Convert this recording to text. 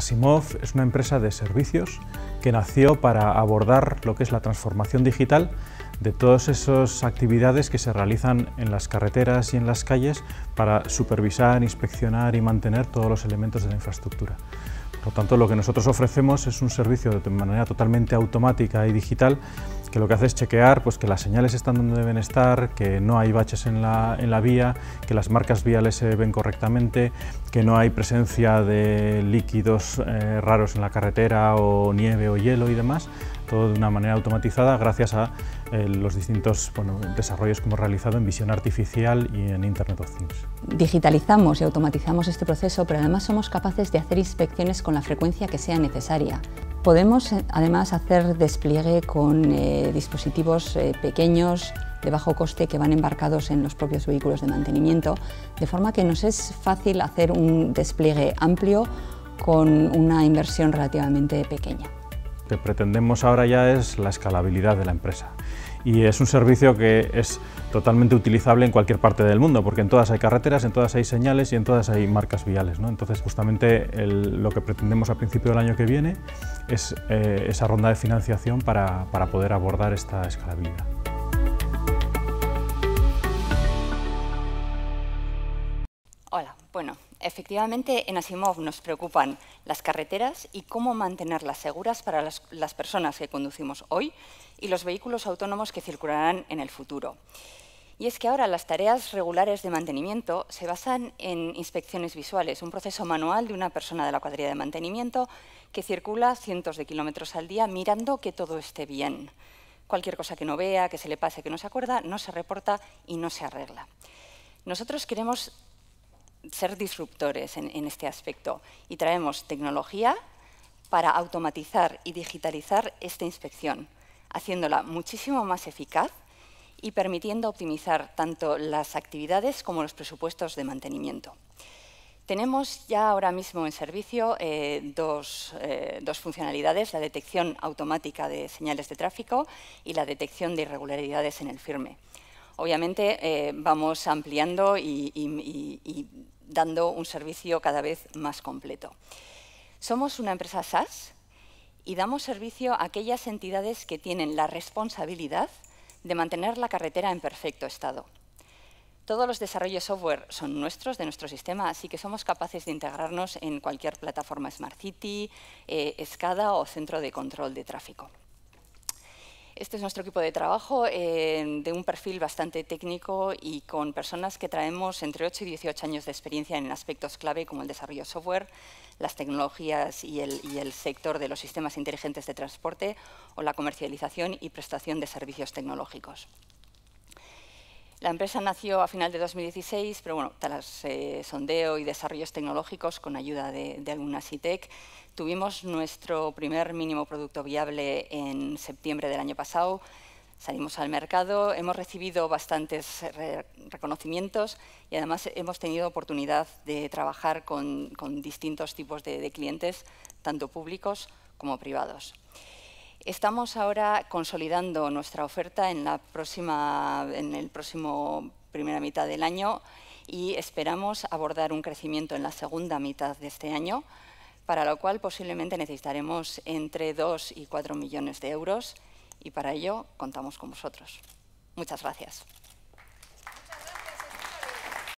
Asimov es una empresa de servicios que nació para abordar lo que es la transformación digital de todas esas actividades que se realizan en las carreteras y en las calles para supervisar, inspeccionar y mantener todos los elementos de la infraestructura. Por lo tanto, lo que nosotros ofrecemos es un servicio de manera totalmente automática y digital que lo que hace es chequear pues, que las señales están donde deben estar, que no hay baches en la, en la vía, que las marcas viales se ven correctamente, que no hay presencia de líquidos eh, raros en la carretera o nieve o hielo y demás, todo de una manera automatizada gracias a eh, los distintos bueno, desarrollos que hemos realizado en visión artificial y en Internet of Things. Digitalizamos y automatizamos este proceso, pero además somos capaces de hacer inspecciones con la frecuencia que sea necesaria. Podemos eh, además hacer despliegue con eh, dispositivos pequeños, de bajo coste que van embarcados en los propios vehículos de mantenimiento, de forma que nos es fácil hacer un despliegue amplio con una inversión relativamente pequeña que pretendemos ahora ya es la escalabilidad de la empresa. Y es un servicio que es totalmente utilizable en cualquier parte del mundo, porque en todas hay carreteras, en todas hay señales y en todas hay marcas viales. ¿no? Entonces, justamente lo que pretendemos a principio del año que viene es eh, esa ronda de financiación para, para poder abordar esta escalabilidad. Hola, bueno, efectivamente en Asimov nos preocupan las carreteras y cómo mantenerlas seguras para las, personas que conducimos hoy y los vehículos autónomos que circularán en el futuro. Y es que ahora las tareas regulares de mantenimiento se basan en inspecciones visuales, un proceso manual de una persona de la cuadrilla de mantenimiento que circula cientos de kilómetros al día mirando que todo esté bien. Cualquier cosa que no vea, que se le pase, que no se acuerda, no se reporta y no se arregla. Nosotros queremos ser disruptores en, este aspecto y traemos tecnología para automatizar y digitalizar esta inspección, haciéndola muchísimo más eficaz y permitiendo optimizar tanto las actividades como los presupuestos de mantenimiento. Tenemos ya ahora mismo en servicio eh, dos, eh, dos, funcionalidades, la detección automática de señales de tráfico y la detección de irregularidades en el firme. Obviamente eh, vamos ampliando y, dando un servicio cada vez más completo. Somos una empresa SaaS y damos servicio a aquellas entidades que tienen la responsabilidad de mantener la carretera en perfecto estado. Todos los desarrollos software son nuestros, de nuestro sistema, así que somos capaces de integrarnos en cualquier plataforma Smart City, eh, SCADA o centro de control de tráfico. Este es nuestro equipo de trabajo, eh, de un perfil bastante técnico y con personas que traemos entre 8 y 18 años de experiencia en aspectos clave como el desarrollo software, las tecnologías y el, y el sector de los sistemas inteligentes de transporte o la comercialización y prestación de servicios tecnológicos. La empresa nació a final de 2016, pero bueno, tras eh, sondeo y desarrollos tecnológicos con ayuda de, de algunas ITEC, tuvimos nuestro primer mínimo producto viable en septiembre del año pasado. Salimos al mercado, hemos recibido bastantes reconocimientos y además hemos tenido oportunidad de trabajar con, distintos tipos de clientes, tanto públicos como privados. Estamos ahora consolidando nuestra oferta en, la próxima, en el próximo primera mitad del año y esperamos abordar un crecimiento en la segunda mitad de este año, para lo cual posiblemente necesitaremos entre 2 y 4 millones de euros y para ello contamos con vosotros. Muchas gracias.